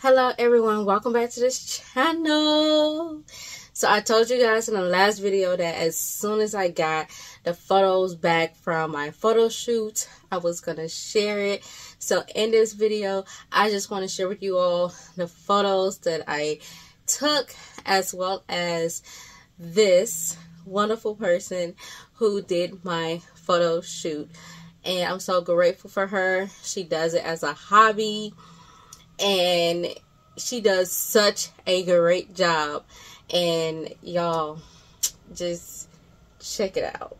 hello everyone. Welcome back to this channel. So i told you guys in the last video that as soon as i got the photos back from my photo shoot i was gonna share it. So in this video i just want to share with you all the photos that i took as well as this wonderful person who did my photo shoot. And i'm so grateful for her. She does it as a hobby and she does such a great job. And y'all just check it out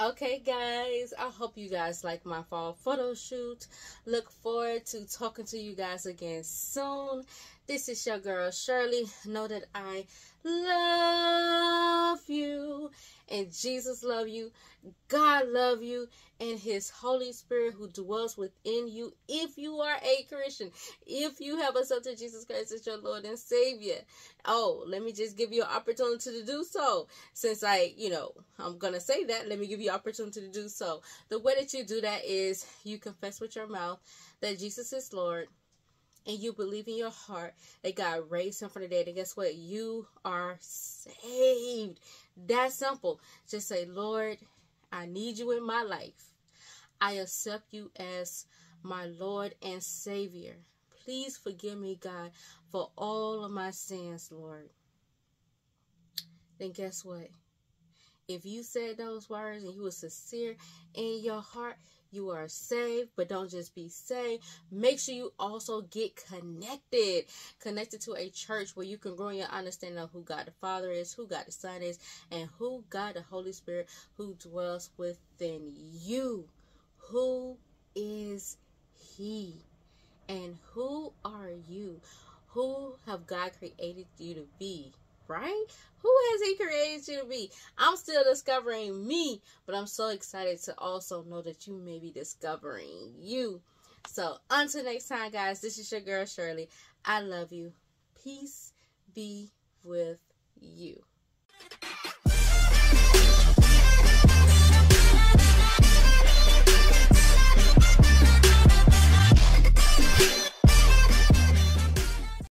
Okay, guys, I hope you guys like my fall photo shoot. Look forward to talking to you guys again soon. This is your girl Shirley. Know that I love you and Jesus love you. God love you and his Holy Spirit who dwells within you if you are a Christian. If you have accepted Jesus Christ as your Lord and Savior. Oh, let me just give you an opportunity to do so. Since I, you know, I'm going to say that, let me give you opportunity to do so. The way that you do that is you confess with your mouth that Jesus is Lord and you believe in your heart that God raised him from the dead, and guess what? You are saved. That simple. Just say, Lord, I need you in my life. I accept you as my Lord and Savior. Please forgive me, God, for all of my sins, Lord. Then guess what? If you said those words and you were sincere in your heart, you are saved, but don't just be saved. Make sure you also get connected. Connected to a church where you can grow your understanding of who God the Father is, who God the Son is, and who God the Holy Spirit who dwells within you. Who is He? And who are you? Who have God created you to be? Right? Who has he created you to be? I'm still discovering me, but I'm so excited to also know that you may be discovering you. So until next time, guys, this is your girl Shirley. I love you. Peace be with you.